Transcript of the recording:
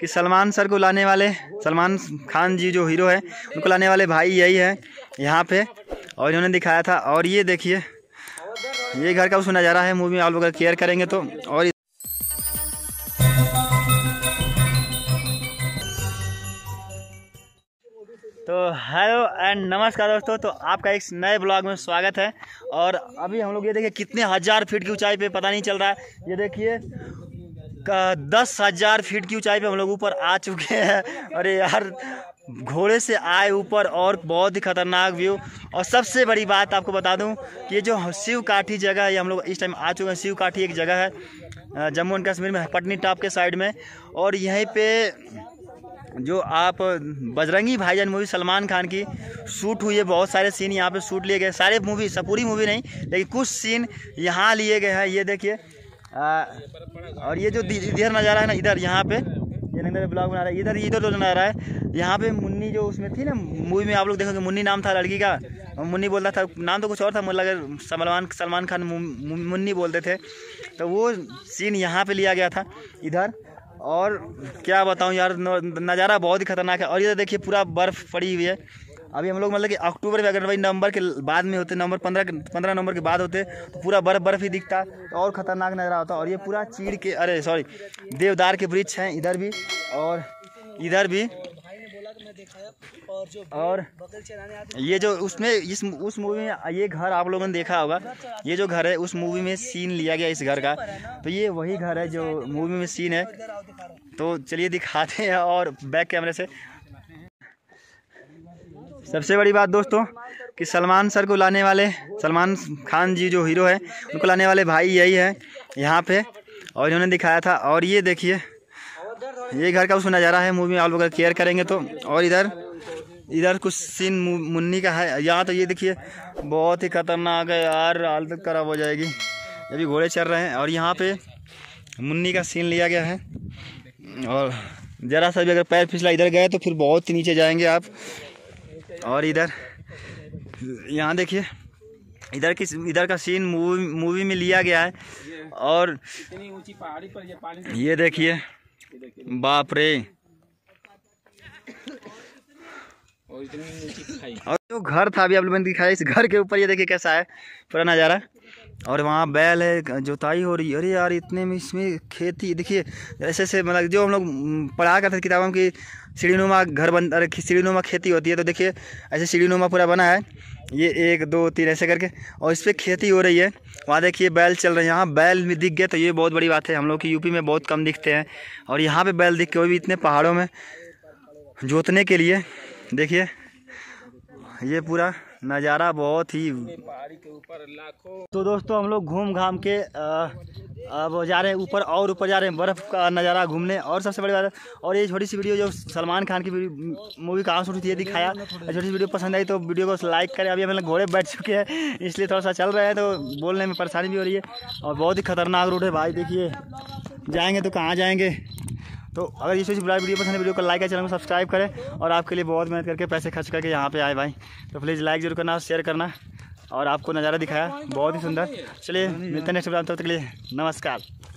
कि सलमान सर को लाने वाले, सलमान खान जी जो हीरो है, उनको लाने वाले भाई यही है, यहाँ पे, और इन्होंने दिखाया था। और ये देखिए, ये घर का उस नज़ारा है, मूवी में आप लोग अगर केयर करेंगे तो और तो हेलो एंड नमस्कार दोस्तों तो आपका एक नए ब्लॉग में स्वागत है। और अभी हम लोग ये देखिए कितने हज़ार फीट की ऊंचाई पे पता नहीं चल रहा है। ये देखिए दस हज़ार फीट की ऊंचाई पे हम लोग ऊपर आ चुके हैं। अरे यार, घोड़े से आए ऊपर और बहुत ही खतरनाक व्यू। और सबसे बड़ी बात आपको बता दूँ कि ये जो शिव काठी जगह है हम लोग इस टाइम आ चुके हैं। शिव काठी एक जगह है जम्मू एंड कश्मीर में, पटनी टॉप के साइड में। और यहीं पे जो आप, बजरंगी भाईजान मूवी सलमान खान की शूट हुई है। बहुत सारे सीन यहाँ पे शूट लिए गए सारे मूवी पूरी मूवी नहीं, लेकिन कुछ सीन यहाँ लिए गए हैं। ये देखिए और ये जो इधर नज़ारा है ना, इधर, यहाँ पे। ये नंदर ब्लॉग बना रहा है। इधर इधर जो नज़ारा है, यहाँ पे मुन्नी जो उसमें थी ना, मूवी में आप लोग देखोगे, मुन्नी नाम था लड़की का। मुन्नी बोलता था, नाम तो कुछ और था मुझे सलमान सलमान खान मुन्नी बोलते थे तो वो सीन यहाँ पे लिया गया था, इधर। और क्या बताऊँ यार नज़ारा बहुत ही खतरनाक है। और इधर देखिए, पूरा बर्फ़ पड़ी हुई है। अभी हम लोग मतलब कि अक्टूबर में अगर भाई नवंबर के बाद में होते, नवंबर पंद्रह पंद्रह नवंबर के बाद होते तो पूरा बर्फ़ बर्फ़ ही दिखता तो और ख़तरनाक नज़र आता और ये पूरा चीड़ के, अरे सॉरी देवदार के वृक्ष हैं इधर भी, और इधर भी। और ये जो उसमें, इस, उस मूवी में ये घर आप लोगों ने देखा होगा, ये जो घर है, उस मूवी में सीन लिया गया इस घर का। तो ये वही घर है जो मूवी में सीन है। तो चलिए दिखाते हैं और बैक कैमरे से। सबसे बड़ी बात दोस्तों कि सलमान सर को लाने वाले, सलमान खान जी जो हीरो है, उनको लाने वाले भाई यही है, यहाँ पे, और इन्होंने दिखाया था। और ये देखिए, ये घर का उस नज़ारा है, मूवी में आप लोग अगर केयर करेंगे तो। और इधर इधर कुछ सीन मुन्नी का है। यहाँ तो ये देखिए, बहुत ही खतरनाक है यार, हालत खराब हो जाएगी। अभी घोड़े चल रहे हैं, और यहाँ पे मुन्नी का सीन लिया गया है। और ज़रा सा भी अगर पैर फिसला, इधर गए तो फिर बहुत ही नीचे जाएँगे आप। और इधर यहाँ देखिए इधर की इधर का सीन मूवी मूवी में लिया गया है। और ये देखिए बाप रे। और जो घर था, अभी आप लोगों ने दिखाया, इस घर के ऊपर ये देखिए कैसा है, पूरा नज़ारा। और वहाँ बैल है जोताई हो रही है। अरे यार, इतने में इसमें खेती, देखिए, ऐसे ऐसे मतलब जो हम लोग पढ़ा करते किताबों की, सीढ़ीनुमा घर बन, अरे सीढ़ीनुमा खेती होती है तो देखिए, ऐसे सीढ़ीनुमा पूरा बना है। ये एक, दो, तीन, ऐसे करके, और इस पर खेती हो रही है। वहाँ देखिए बैल चल रहे हैं। यहाँ बैल भी दिख गए तो ये बहुत बड़ी बात है। हम लोग की यूपी में बहुत कम दिखते हैं। और यहाँ पे बैल दिख के, वो भी इतने पहाड़ों में जोतने के लिए, देखिए। ये पूरा नज़ारा बहुत ही पहाड़ी के ऊपर लाखों तो दोस्तों, हम लोग घूम घाम के अब जा रहे हैं ऊपर और ऊपर जा रहे हैं बर्फ़ का नज़ारा घूमने। और सबसे बड़ी बात, और ये छोटी सी वीडियो जो सलमान खान की मूवी कहाँ शूट हुई ये दिखाया। छोटी सी वीडियो पसंद आई तो वीडियो को लाइक करें। अभी हम लोग घोड़े बैठ चुके हैं, इसलिए थोड़ा सा चल रहे हैं तो बोलने में परेशानी भी हो रही है। और बहुत ही खतरनाक रूट है भाई, देखिए। जाएँगे तो कहाँ जाएँगे? तो अगर ये सोच बुरा वीडियो पसंद है, वीडियो को लाइक है चैनल को सब्सक्राइब करें और आपके लिए बहुत मेहनत करके पैसे खर्च करके यहाँ पे आए भाई। तो प्लीज़ लाइक ज़रूर करना शेयर करना और आपको नज़ारा दिखाया, बहुत ही सुंदर। चलिए, मिलते हैं नेक्स्ट तब तक के लिए नमस्कार।